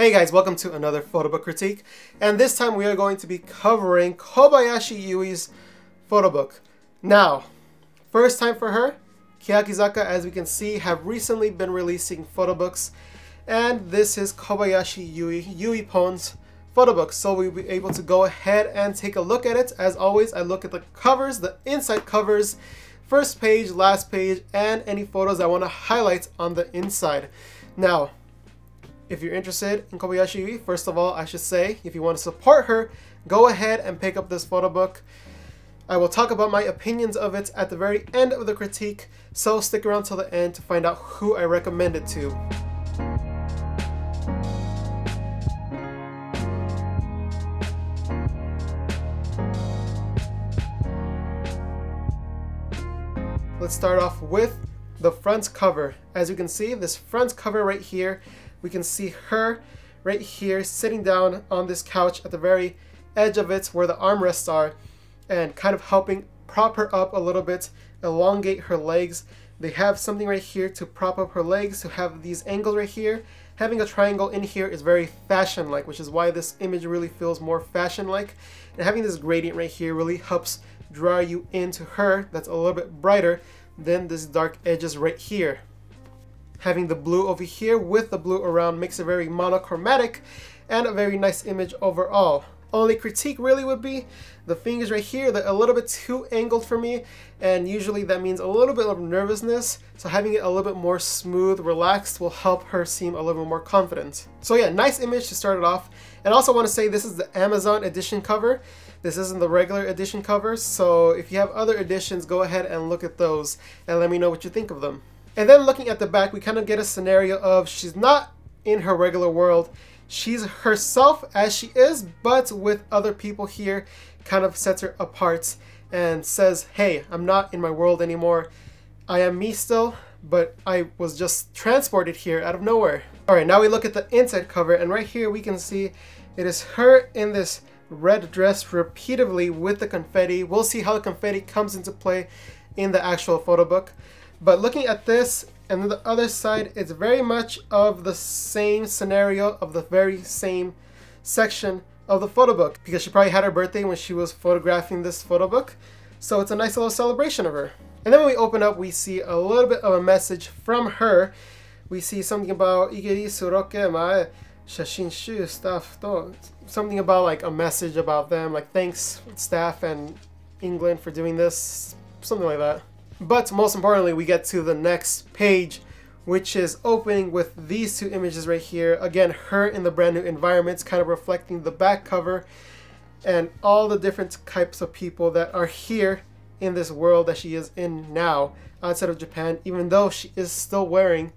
Hey guys, welcome to another photo book critique, and this time we are going to be covering Kobayashi Yui's photo book. Now, first time for her, Keyakizaka, as we can see, have recently been releasing photo books, and this is Kobayashi Yui, Yui Pon's photo book, so we'll be able to go ahead and take a look at it. As always, I look at the covers, the inside covers, first page, last page, and any photos I want to highlight on the inside. Now, if you're interested in Kobayashi Yui, first of all, I should say, if you want to support her, go ahead and pick up this photo book. I will talk about my opinions of it at the very end of the critique, so stick around till the end to find out who I recommend it to. Let's start off with the front cover. As you can see, this front cover right here we can see her right here sitting down on this couch at the very edge of it where the armrests are and kind of helping prop her up a little bit, elongate her legs. They have something right here to prop up her legs to have these angles right here. Having a triangle in here is very fashion-like, which is why this image really feels more fashion-like. And having this gradient right here really helps draw you into her that's a little bit brighter than this dark edges right here having the blue over here with the blue around makes it very monochromatic and a very nice image overall. Only critique really would be the fingers right here, they're a little bit too angled for me, and usually that means a little bit of nervousness, so having it a little bit more smooth, relaxed will help her seem a little bit more confident. So yeah, nice image to start it off. And also want to say this is the Amazon edition cover. This isn't the regular edition cover, so if you have other editions, go ahead and look at those and let me know what you think of them. And then looking at the back, we kind of get a scenario of she's not in her regular world. She's herself as she is, but with other people here, kind of sets her apart and says, hey, I'm not in my world anymore. I am me still, but I was just transported here out of nowhere. All right, now we look at the inside cover, and right here we can see it is her in this red dress repeatedly with the confetti. We'll see how the confetti comes into play in the actual photo book. But looking at this and the other side, it's very much of the same scenario of the very same section of the photo book because she probably had her birthday when she was photographing this photo book. So it's a nice little celebration of her. And then when we open up, we see a little bit of a message from her. We see something about Igeri Suroke Mae Shashinshu stuff. Something about like a message about them, like thanks staff and England for doing this, something like that. But most importantly, we get to the next page, which is opening with these two images right here. Again, her in the brand new environments, kind of reflecting the back cover and all the different types of people that are here in this world that she is in now outside of Japan, even though she is still wearing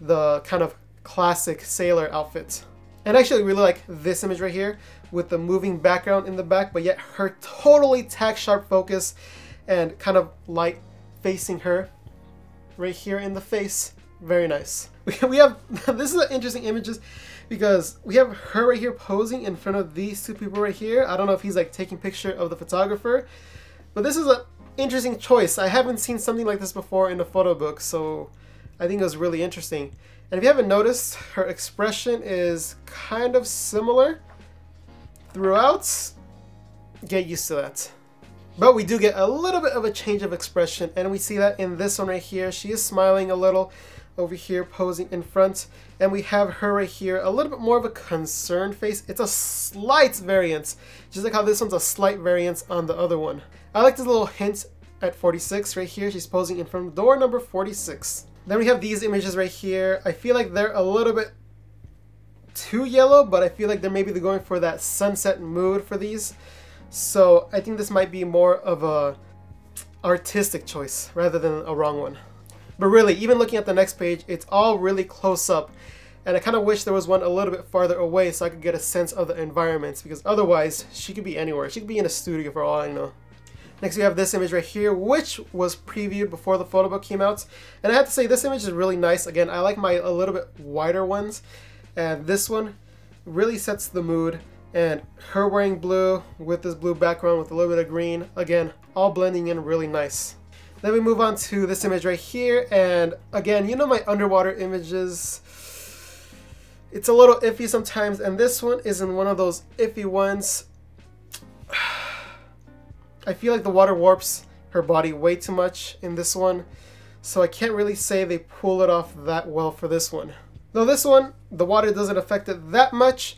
the kind of classic sailor outfit. And actually really like this image right here with the moving background in the back, but yet her totally tack sharp focus and kind of light facing her right here in the face. Very nice. We, have, this is an interesting images because we have her right here posing in front of these two people right here. I don't know if he's like taking picture of the photographer, but this is an interesting choice. I haven't seen something like this before in a photo book, so I think it was really interesting. And if you haven't noticed, her expression is kind of similar throughout. Get used to that. But we do get a little bit of a change of expression, and we see that in this one right here. She is smiling a little over here, posing in front, and we have her right here, a little bit more of a concerned face. It's a slight variance, just like how this one's a slight variance on the other one. I like this little hint at 46 right here. She's posing in front of door number 46. Then we have these images right here. I feel like they're a little bit too yellow, but I feel like they're maybe going for that sunset mood for these. So I think this might be more of a artistic choice rather than a wrong one. But really, even looking at the next page, it's all really close up. And I kind of wish there was one a little bit farther away so I could get a sense of the environments because otherwise she could be anywhere. She could be in a studio for all I know. Next we have this image right here, which was previewed before the photo book came out. And I have to say this image is really nice. Again, I like my a little bit wider ones. And this one really sets the mood and her wearing blue with this blue background with a little bit of green again all blending in really nice then we move on to this image right here and again you know my underwater images it's a little iffy sometimes, and this one isn't one of those iffy ones. I feel like the water warps her body way too much in this one, so I can't really say they pull it off that well for this one. Though this one, the water doesn't affect it that much,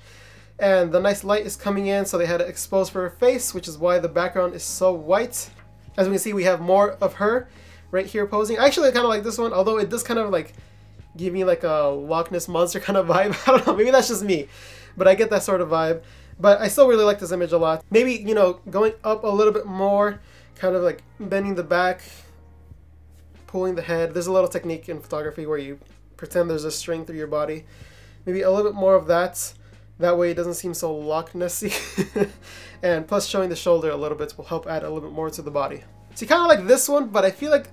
and the nice light is coming in, so they had it exposed for her face, which is why the background is so white. As we can see, we have more of her right here posing. I actually kind of like this one, although it does kind of like give me like a Loch Ness Monster kind of vibe. I don't know, maybe that's just me, but I get that sort of vibe. But I still really like this image a lot. Maybe, you know, going up a little bit more, kind of like bending the back, pulling the head. There's a little technique in photography where you pretend there's a string through your body. Maybe a little bit more of that. That way it doesn't seem so Loch Nessy. and plus showing the shoulder a little bit will help add a little bit more to the body. So kind of like this one, but I feel like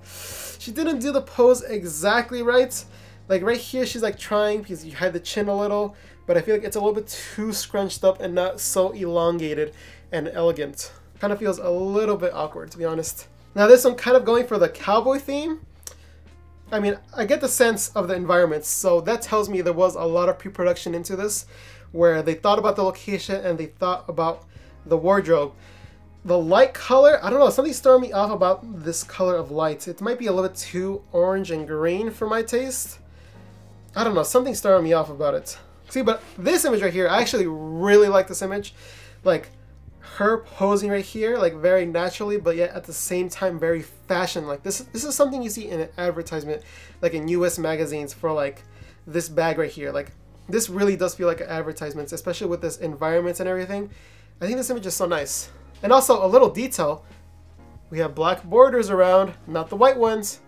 she didn't do the pose exactly right. Like right here, she's like trying because you hide the chin a little, but I feel like it's a little bit too scrunched up and not so elongated and elegant. Kind of feels a little bit awkward, to be honest. Now this one kind of going for the cowboy theme. I mean, I get the sense of the environment, so that tells me there was a lot of pre-production into this, where they thought about the location and they thought about the wardrobe. The light color, I don't know, something's throwing me off about this color of light. It might be a little bit too orange and green for my taste. I don't know, something's throwing me off about it. See, but this image right here, I actually really like this image. Like, her posing right here, like very naturally, but yet at the same time very fashion. Like this, this is something you see in an advertisement, like in U.S. magazines for like this bag right here. Like this really does feel like an advertisement, especially with this environment and everything. I think this image is so nice. And also a little detail, we have black borders around, not the white ones.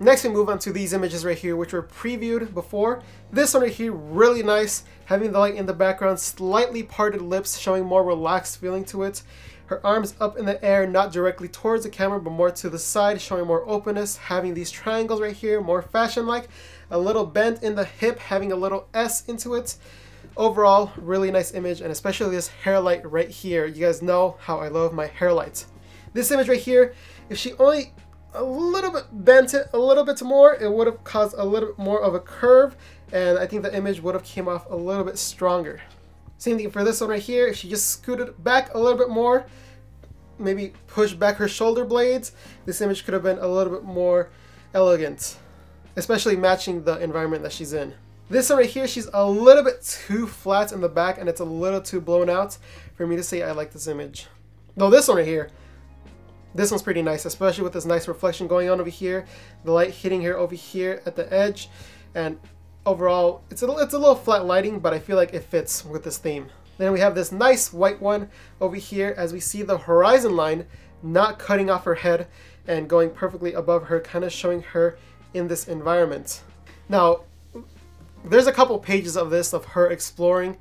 Next we move on to these images right here, which were previewed before. This one right here, really nice, having the light in the background, slightly parted lips, showing more relaxed feeling to it. Her arms up in the air, not directly towards the camera, but more to the side, showing more openness, having these triangles right here, more fashion-like. A little bend in the hip, having a little S into it. Overall, really nice image, and especially this hair light right here. You guys know how I love my hair lights. This image right here, if she only a little bit bent it a little bit more, it would have caused a little bit more of a curve, and I think the image would have came off a little bit stronger. Same thing for this one right here. If she just scooted back a little bit more, maybe push back her shoulder blades, this image could have been a little bit more elegant, especially matching the environment that she's in. This one right here, she's a little bit too flat in the back and it's a little too blown out for me to say I like this image. Though this one right here, this one's pretty nice, especially with this nice reflection going on over here, the light hitting her over here at the edge, and overall, it's a, it's a little flat lighting, but I feel like it fits with this theme. Then we have this nice white one over here as we see the horizon line not cutting off her head and going perfectly above her, kind of showing her in this environment. Now, there's a couple pages of this of her exploring.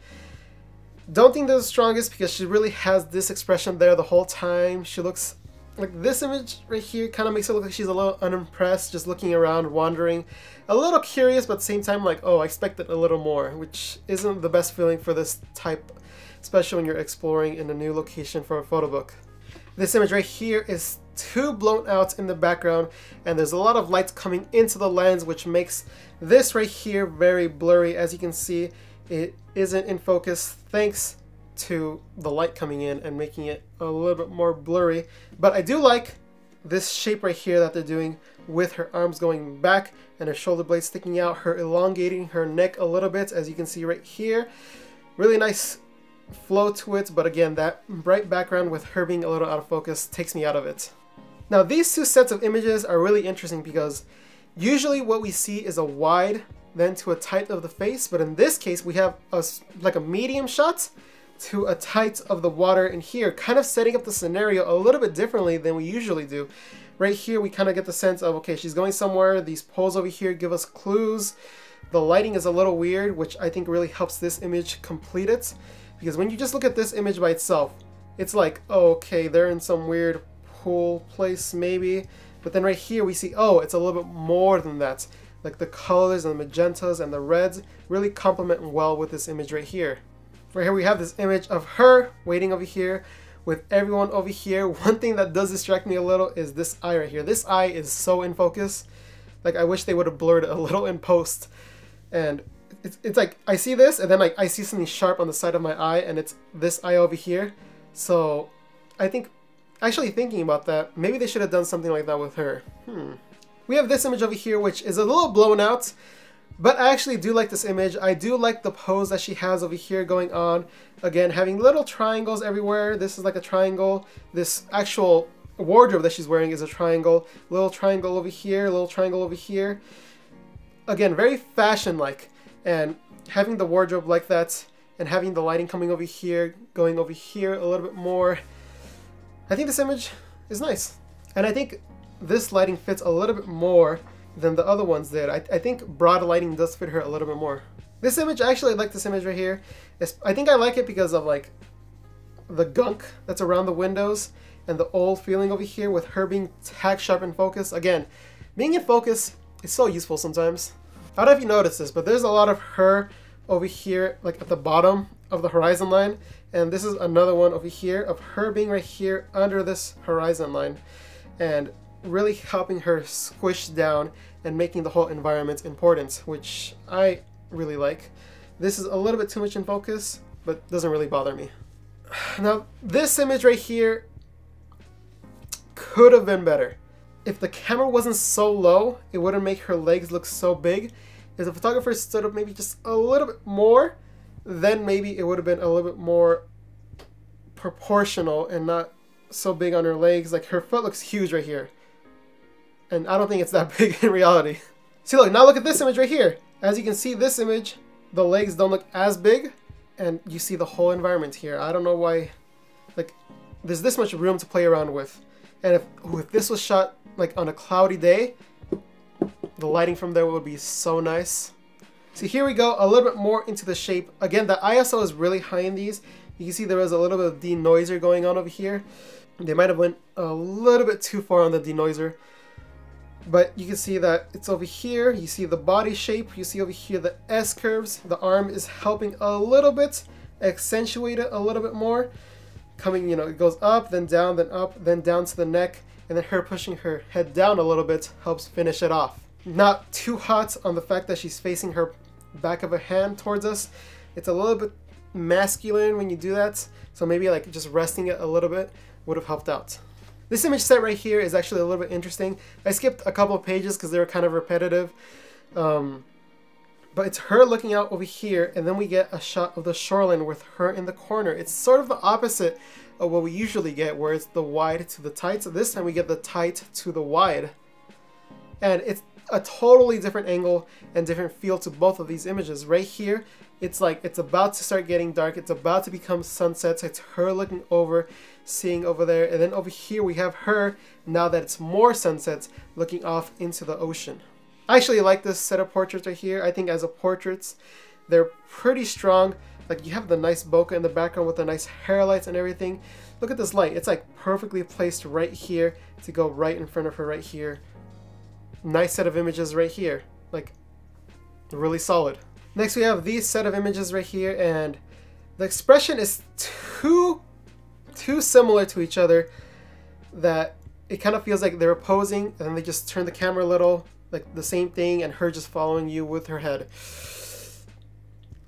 Don't think they're the strongest because she really has this expression there the whole time. She looks like this image right here kind of makes it look like she's a little unimpressed, just looking around, wandering. A little curious, but at the same time like, oh, I expected a little more, which isn't the best feeling for this type, especially when you're exploring in a new location for a photo book. This image right here is too blown out in the background, and there's a lot of lights coming into the lens, which makes this right here very blurry. As you can see, it isn't in focus thanks to the light coming in and making it a little bit more blurry. But I do like this shape right here that they're doing with her arms going back and her shoulder blades sticking out, her elongating her neck a little bit, as you can see right here. Really nice flow to it, but again, that bright background with her being a little out of focus takes me out of it. Now, these two sets of images are really interesting because usually what we see is a wide then to a tight of the face, but in this case, we have a, like a medium shot to a tight of the water in here, kind of setting up the scenario a little bit differently than we usually do. Right here, we kind of get the sense of, okay, she's going somewhere. These poles over here give us clues. The lighting is a little weird, which I think really helps this image complete it. Because when you just look at this image by itself, it's like, okay, they're in some weird pool place maybe. But then right here we see, oh, it's a little bit more than that. Like the colors and the magentas and the reds really complement well with this image right here. Right here we have this image of her waiting over here with everyone over here. One thing that does distract me a little is this eye right here. This eye is so in focus. Like I wish they would have blurred a little in post. And it's, it's like I see this and then like I see something sharp on the side of my eye and it's this eye over here. So I think, actually thinking about that, maybe they should have done something like that with her. Hmm. We have this image over here, which is a little blown out, but I actually do like this image. I do like the pose that she has over here going on. Again, having little triangles everywhere. This is like a triangle. This actual wardrobe that she's wearing is a triangle. Little triangle over here, little triangle over here. Again, very fashion-like. And having the wardrobe like that and having the lighting coming over here, going over here a little bit more. I think this image is nice. And I think this lighting fits a little bit more than the other ones did. I, I think broad lighting does fit her a little bit more. This image, actually I actually like this image right here. It's, I think I like it because of like the gunk that's around the windows and the old feeling over here with her being tack sharp in focus. Again, being in focus is so useful sometimes. I don't know if you noticed this, but there's a lot of her over here, like at the bottom of the horizon line. And this is another one over here of her being right here under this horizon line. And really helping her squish down and making the whole environment important, which I really like. This is a little bit too much in focus, but doesn't really bother me. Now, this image right here could have been better. If the camera wasn't so low, it wouldn't make her legs look so big. If the photographer stood up maybe just a little bit more, then maybe it would have been a little bit more proportional and not so big on her legs. Like her foot looks huge right here. And I don't think it's that big in reality. See, look, now look at this image right here. As you can see, this image, the legs don't look as big, and you see the whole environment here. I don't know why, like, there's this much room to play around with. And if, if this was shot, like, on a cloudy day, the lighting from there would be so nice. So here we go, a little bit more into the shape. Again, the ISO is really high in these. You can see there was a little bit of denoiser going on over here. They might have went a little bit too far on the denoiser. But you can see that it's over here, you see the body shape, you see over here the S curves, the arm is helping a little bit, accentuate it a little bit more. Coming, you know, it goes up, then down, then up, then down to the neck, and then her pushing her head down a little bit helps finish it off. Not too hot on the fact that she's facing her back of a hand towards us. It's a little bit masculine when you do that, so maybe like just resting it a little bit would have helped out. This image set right here is actually a little bit interesting. I skipped a couple of pages because they were kind of repetitive. Um, but it's her looking out over here, and then we get a shot of the shoreline with her in the corner. It's sort of the opposite of what we usually get, where it's the wide to the tight. So this time we get the tight to the wide. And it's a totally different angle and different feel to both of these images. Right here, it's like it's about to start getting dark. It's about to become sunset. So it's her looking over seeing over there. And then over here we have her, now that it's more sunsets, looking off into the ocean. I actually like this set of portraits right here. I think as a portraits, they're pretty strong. Like you have the nice bokeh in the background with the nice hair lights and everything. Look at this light. It's like perfectly placed right here to go right in front of her right here. Nice set of images right here. Like really solid. Next we have these set of images right here and the expression is too too similar to each other that it kind of feels like they're posing and then they just turn the camera a little, like the same thing, and her just following you with her head.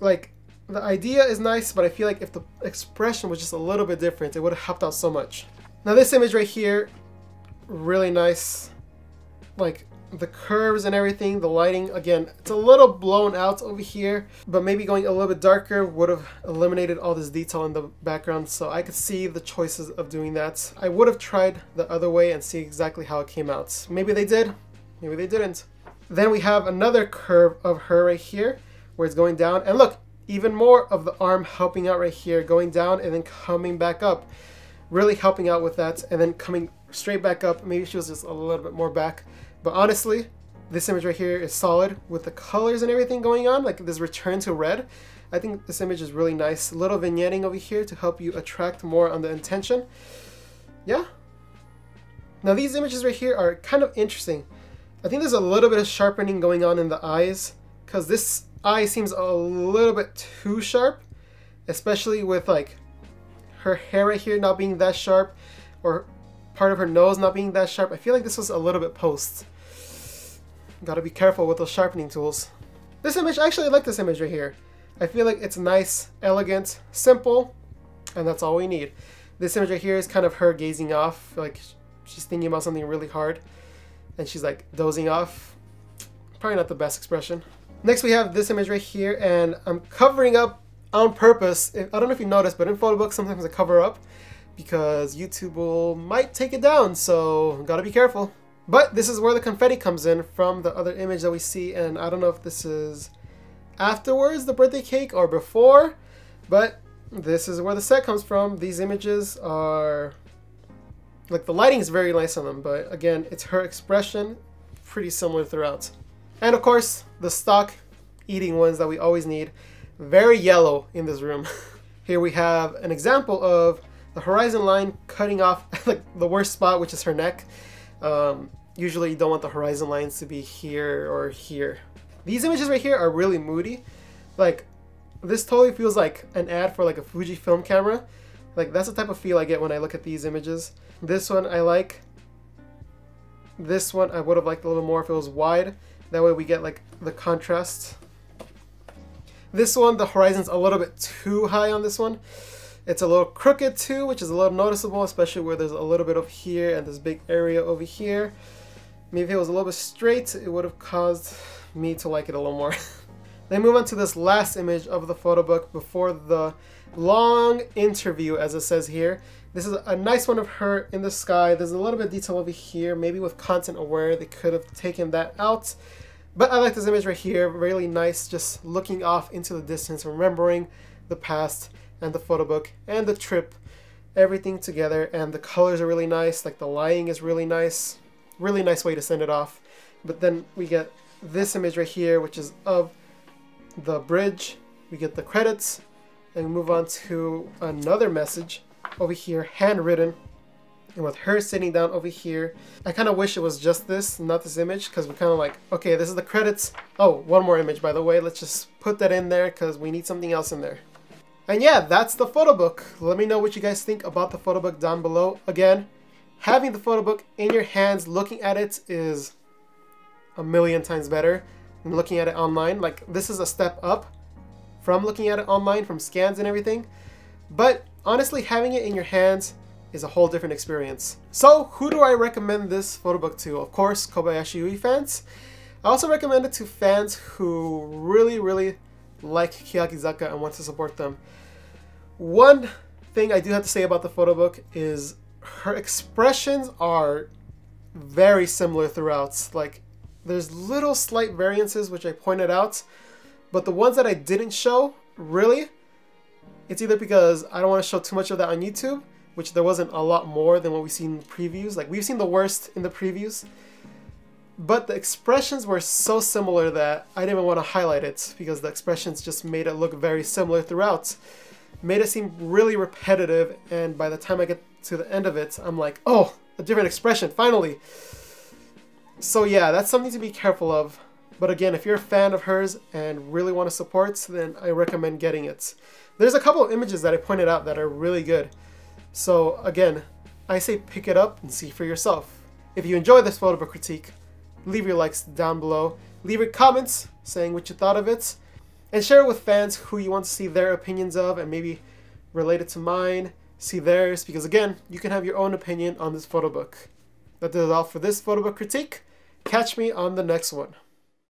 Like, the idea is nice, but I feel like if the expression was just a little bit different, it would have helped out so much. Now this image right here, really nice. Like, the curves and everything, the lighting, again, it's a little blown out over here, but maybe going a little bit darker would have eliminated all this detail in the background, so I could see the choices of doing that. I would have tried the other way and see exactly how it came out. Maybe they did, maybe they didn't. Then we have another curve of her right here, where it's going down, and look, even more of the arm helping out right here, going down and then coming back up, really helping out with that, and then coming straight back up. Maybe she was just a little bit more back. But honestly, this image right here is solid with the colors and everything going on, like this return to red. I think this image is really nice. Little vignetting over here to help you attract more on the intention. Yeah. Now these images right here are kind of interesting. I think there's a little bit of sharpening going on in the eyes because this eye seems a little bit too sharp, especially with like her hair right here not being that sharp or part of her nose not being that sharp. I feel like this was a little bit post. Gotta be careful with those sharpening tools. This image, actually I like this image right here. I feel like it's nice, elegant, simple, and that's all we need. This image right here is kind of her gazing off, like she's thinking about something really hard, and she's like dozing off. Probably not the best expression. Next we have this image right here, and I'm covering up on purpose. I don't know if you noticed, but in photo books sometimes I cover up because YouTube will might take it down, so gotta be careful. But this is where the confetti comes in from the other image that we see, and I don't know if this is afterwards the birthday cake or before, but this is where the set comes from. These images are like the lighting is very nice on them, but again, it's her expression, pretty similar throughout. And of course, the stock eating ones that we always need, very yellow in this room. Here we have an example of the horizon line cutting off like the worst spot, which is her neck. Um, usually you don't want the horizon lines to be here or here. These images right here are really moody. Like, this totally feels like an ad for like a Fujifilm camera. Like, that's the type of feel I get when I look at these images. This one I like. This one I would have liked a little more if it was wide. That way we get like the contrast. This one, the horizon's a little bit too high on this one. It's a little crooked too, which is a little noticeable, especially where there's a little bit of here and this big area over here. Maybe if it was a little bit straight, it would have caused me to like it a little more. then move on to this last image of the photo book before the long interview, as it says here. This is a nice one of her in the sky. There's a little bit of detail over here. Maybe with content aware, they could have taken that out. But I like this image right here. Really nice, just looking off into the distance, remembering the past and the photo book and the trip, everything together. And the colors are really nice. Like the lighting is really nice. Really nice way to send it off. But then we get this image right here, which is of the bridge. We get the credits and move on to another message over here, handwritten, and with her sitting down over here. I kind of wish it was just this, not this image, because we're kind of like, okay, this is the credits. Oh, one more image, by the way. Let's just put that in there because we need something else in there. And yeah, that's the photo book. Let me know what you guys think about the photo book down below. Again, having the photo book in your hands, looking at it is a million times better than looking at it online. Like, this is a step up from looking at it online, from scans and everything. But honestly, having it in your hands is a whole different experience. So, who do I recommend this photo book to? Of course, Kobayashi Yui fans. I also recommend it to fans who really, really like Keyakizaka and want to support them. One thing I do have to say about the photo book is her expressions are very similar throughout. Like, there's little slight variances which I pointed out, but the ones that I didn't show, really, it's either because I don't want to show too much of that on YouTube, which there wasn't a lot more than what we've seen in previews. Like, we've seen the worst in the previews, but the expressions were so similar that I didn't even want to highlight it because the expressions just made it look very similar throughout. Made it seem really repetitive, and by the time I get to the end of it, I'm like, oh, a different expression, finally! So yeah, that's something to be careful of. But again, if you're a fan of hers and really want to support, then I recommend getting it. There's a couple of images that I pointed out that are really good. So again, I say pick it up and see for yourself. If you enjoy this photo book critique, leave your likes down below. Leave your comments saying what you thought of it. And share it with fans who you want to see their opinions of and maybe relate it to mine, see theirs, because again, you can have your own opinion on this photo book. That does all for this photo book critique. Catch me on the next one.